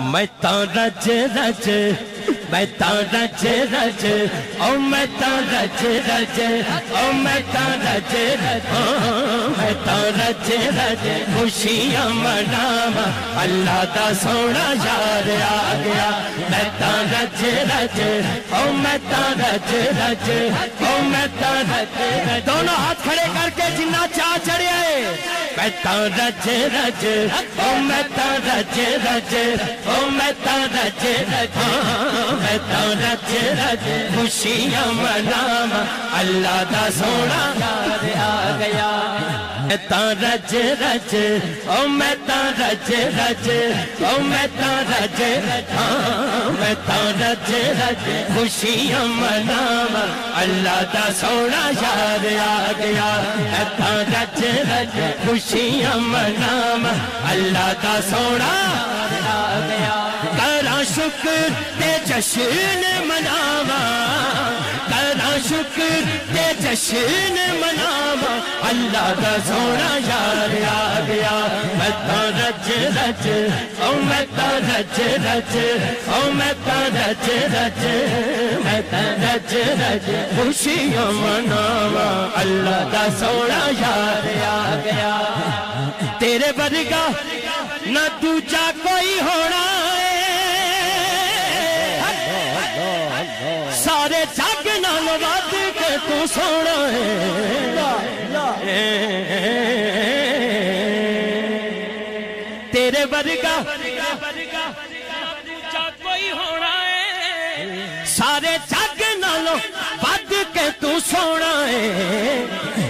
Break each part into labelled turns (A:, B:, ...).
A: توهان رج رج مين چيرا رج رج خشيان مناوا الله خشيا سونا يار آ گيا. رج رج او میں تا رج رج او میں تا رج رج۔ دونوں ہاتھ کھڑے کر کے جنہ چاہ چڑھے میں تا رج رج او میں تا رج رج او میں تا رج رج۔ ہاں، ہاں، ته خوشي ام نام الله ته سوڻا گايا هتان رج رج اوم ته جام توهان رج رج خوشي امر نام الله ته سوڻا شار آگا هتان رج خوشي امنام الله ته سوڙا گيا. شکر تے جشن مناوا، کرا شکر تے جشن مناوا۔ اللہ دا سونا یار آ گیا۔ میں تا رج رج او میں تا رج رج او میں تا رج رج میں تا رج رج خوشیاں مناوا۔ اللہ دا سونا یار آ گیا۔ تیرے ورگا نہ دوجا کوئی ہونا۔ ਤੂੰ ਸੋਹਣਾ ਏ। ਤੇਰੇ ਵਰਗਾ ਕੋਈ ਹੋਣਾ ਏ। ਸਾਰੇ ਜੱਗ ਨਾਲੋਂ ਵੱਧ ਕੇ ਤੂੰ ਸੋਣਾ ਏ।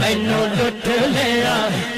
A: ਮੈਨੂੰ ਲੁੱਟ ਲਿਆ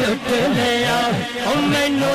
A: ਲੁੱਟ ਲਿਆ ਓ ਮੈਨੂੰ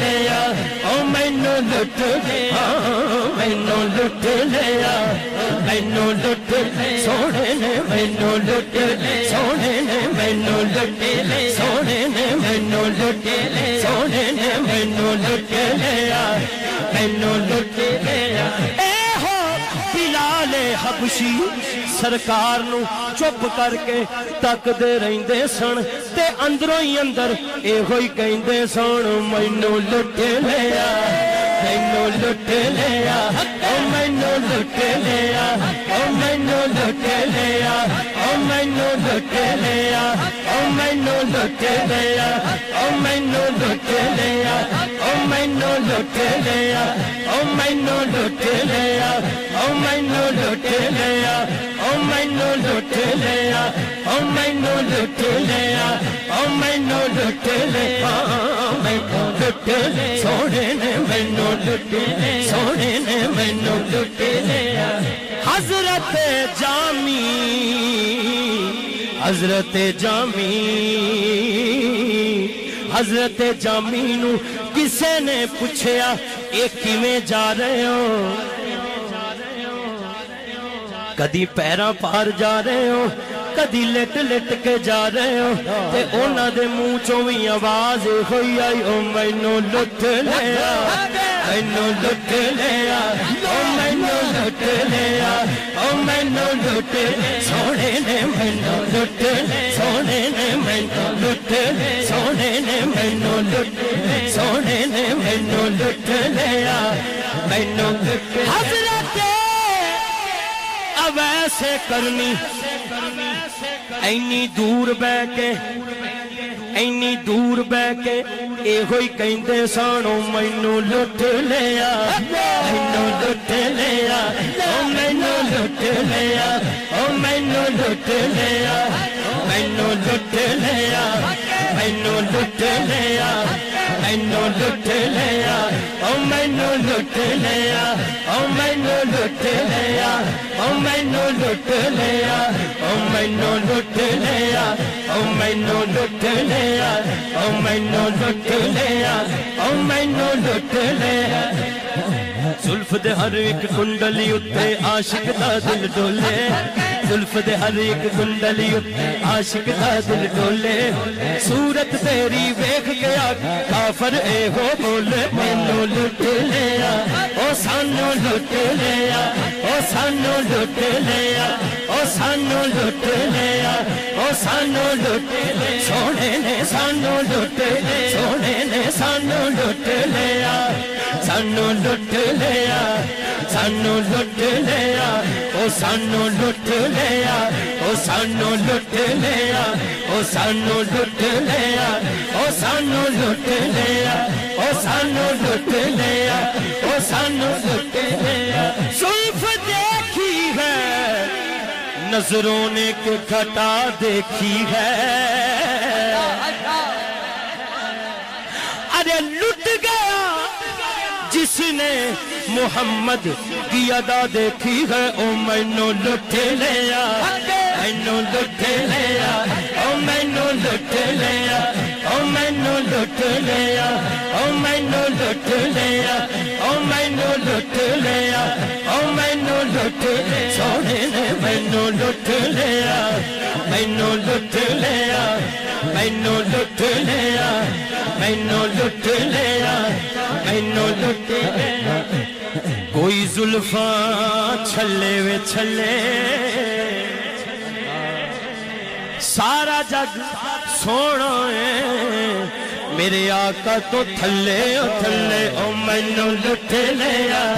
A: ਲਿਆ ਲੁੱਟ ਲਿਆ, ਮੈਨੂੰ ਲੁੱਟ ਲਿਆ, ਮੈਨੂੰ ਲੁੱਟ ਸੋਹਣੇ ਨੇ ਮੈਨੂੰ ਲੁੱਟ ਸੋਹਣੇ ਨੇ ਮੈਨੂੰ ਲੁੱਟ ਸੋਹਣੇ ਨੇ ਮੈਨੂੰ ਲੁੱਟ ਸੋਹਣੇ ਨੇ ਮੈਨੂੰ ਲੁੱਟ ਲਿਆ, ਮੈਨੂੰ ਲੁੱਟ ਲਿਆ। ਇਹੋ ਬਿਲਾਲੇ ਹਬਸ਼ੀ, ਸਰਕਾਰ ਨੂੰ ਚੁੱਪ ਕਰਕੇ ਤੱਕਦੇ ਰਹਿੰਦੇ ਸਣ ਤੇ ਅੰਦਰੋਂ ਹੀ ਅੰਦਰ ਇਹੋ ਹੀ ਕਹਿੰਦੇ ਸਣ ਮੈਨੂੰ ਲੁੱਟ ਲਿਆ। اے ہوئی کہندے سن مینو لٹ لیا مینو لٹ لیا او مینو لٹ لیا او مینو لٹ لیا او مینو لٹ لیا او مینو لٹ لیا او مینو لٹ لیا او مینو لٹ لیا او مینو لٹ لیا او مینو لٹ لیا او مینو لٹ لیا او مینو لٹ لیا او مینو لٹ لیا لٹ لیا سونے نے مینو لٹ سونے نے مینو لٹ لیا حضرت جامی حضرت جامی حضرت جامی نو کسے نے پوچھیا، اے کیویں جا رہے ہو؟ کدی پیراں پار جا رہے ہو؟ کدی لٹ لٹ کے جا رہے ہو تے اونا دے منہ چوں بھی آواز ہوئی آئی او مینوں لٹ لیا مینوں لٹ لیا او مینوں لٹ لیا او مینوں لٹ سونے نے مینوں لٹ سونے نے مینوں لٹ سونے نے مینوں لٹ سونے نے مینوں لٹ لیا مینوں حضرت اب ایسے کرنی۔ ਐਨੀ ਦੂਰ ਬਹਿ ਕੇ ਐਨੀ ਦੂਰ ਬਹਿ ਕੇ ਇਹੋ ਹੀ ਕਹਿੰਦੇ ਸਾਣੋ ਮੈਨੂੰ ਲੁੱਟ ਲਿਆ ਮੈਨੂੰ ਲੁੱਟ ਲਿਆ ਓ ਮੈਨੂੰ ਲੁੱਟ ਲਿਆ ਓ ਮੈਨੂੰ ਲੁੱਟ ਲਿਆ ਮੈਨੂੰ ਲੁੱਟ ਲਿਆ ਮੈਨੂੰ ਲੁੱਟ ਲਿਆ ਮੈਨੂੰ ਲੁੱਟ ਲਿਆ ਓ ਮੈਨੂੰ ਲੁੱਟ ਲਿਆ ਓ ਮੈਨੂੰ ਲੁੱਟ ਲਿਆ ਓ ਮੈਨੂੰ ਲੁੱਟ ਲਿਆ ਓ ਮੈਨੂੰ ਲੁੱਟ ਲਿਆ ਓ ਮੈਨੂੰ ਲੁੱਟ ਲਿਆ ਓ ਮੈਨੂੰ ਲੁੱਟ ਲਿਆ ਓ ਮੈਨੂੰ ਲੁੱਟ ਲਿਆ। ਜ਼ੁਲਫ ਦੇ ਹਰ ਇੱਕ ਕੁੰਡਲੀ ਉੱਤੇ ਆਸ਼ਿਕ ਦਾ ਦਿਲ ਡੋਲੇ زلف دے ہر ایک کنڈلی اتے عاشق دا دل ڈولے صورت تیری ویکھ گیا کافر اے ہو بولے مینو لٹ لیا او سانو لٹ لیا او سانو لٹ لیا او سانو لٹ لیا او سانو لٹ لیا سونے نے سانو لٹ لیا سونے نے سانو لٹ لیا سانو لٹ لیا سانو لٹ لیا او سانو لٹ لیا او سانو لٹ لیا او سانو لٹ لیا او سانو لٹ لیا او سانو لٹ لیا او سانو لٹ لیا سلف دیکھی ہے نظروں نے کہ گھٹا دیکھی ہے ارے لٹ نے محمد کی ادا دیکھی ہے او مینو لٹ لیا مینو لٹ لیا او مینو لٹ لیا او مینو لٹ لیا او مینو لٹ لیا او مینو لٹ لیا او مینو لٹ لیا سونے نے مینو لٹ لیا مینو لٹ لیا مینو لٹ لیا مینو لٹ لیا مینو لٹ لیا کوئی زلفاں چھلے وے چھلے۔ سارا جگ سونا ہے۔ میرے آقا تو تھلے او تھلے۔ او مینو لٹ لیا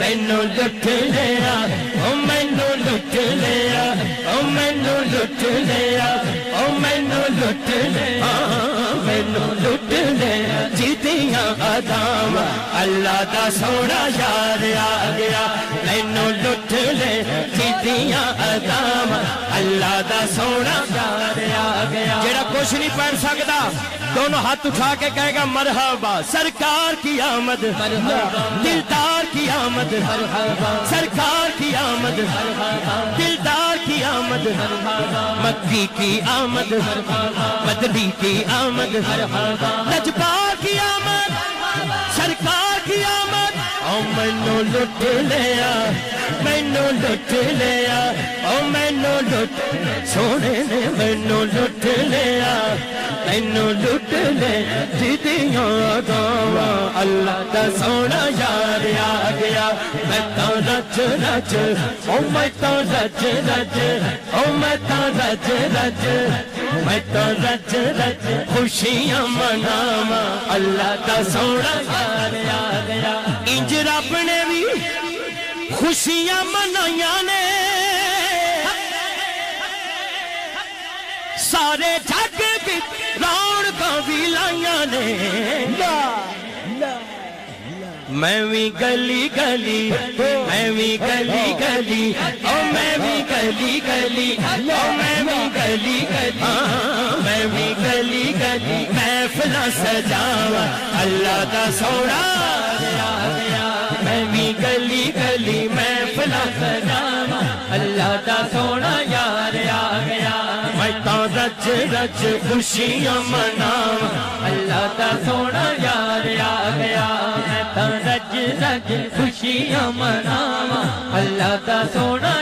A: مینو لٹ لیا او مینو لٹ لیا مینو لٹ لیا او مینو لٹ لیا مینو لٹ لیا جیتیاں آدام اللہ دا سونا یار آ گیا مینو لٹ لے جیتیاں آدام اللہ دا سونا یار آ گیا۔ جیڑا کچھ نہیں پڑھ سکتا دونوں ہاتھ اٹھا کے کہے گا مرحبا سرکار کی آمد۔ دلدار کی آمد۔ سرکار کی آمد۔ دلدار کی آمد مکی کی آمد مدنی کی آمد نجبار کی آمد سرکار کی آمد او مینو لٹ لیا مینو لٹ لیا او مینو لٹ سونے نے مینو لٹ لیا مینو لٹ ਯਾਰ ਦਾ ਅੱਲਾ ਦਾ ਸੋਹਣਾ ਯਾਰ ਆ ਗਿਆ ਮੈਂ ਤਾਂ ਰੱਜ ਰੱਜ ਓ ਮੈਂ ਤਾਂ ਰੱਜ ਰੱਜ ਓ ਮੈਂ ਤਾਂ ਰੱਜ ਰੱਜ ਮੈਂ ਤਾਂ ਰੱਜ ਰੱਜ ਖੁਸ਼ੀਆਂ ਮਨਾਵਾ ਅੱਲਾ ਦਾ ਸੋਹਣਾ ਯਾਰ ਆ ਗਿਆ ਇੰਜ ਰੱਬ ਨੇ ਵੀ ਖੁਸ਼ੀਆਂ ਮਨਾਈਆਂ ਨੇ ਸਾਰੇ ਜੱਟ جگ نے میں بھی گلی گلی، میں بھی گلی گلی او میں بھی گلی گلی او میں بھی گلی گلی۔ ہاں، میں بھی گلی گلی محفل سجاوا۔ اللہ کا سوڑا میں بھی گلی گلی محفل سجاوا۔ اللہ کا سونا یار میں تو رج رج خوشیاں منا اللہ کا سونا یار آ گیا، میں تو رج رج خوشیاں منا اللہ کا سونا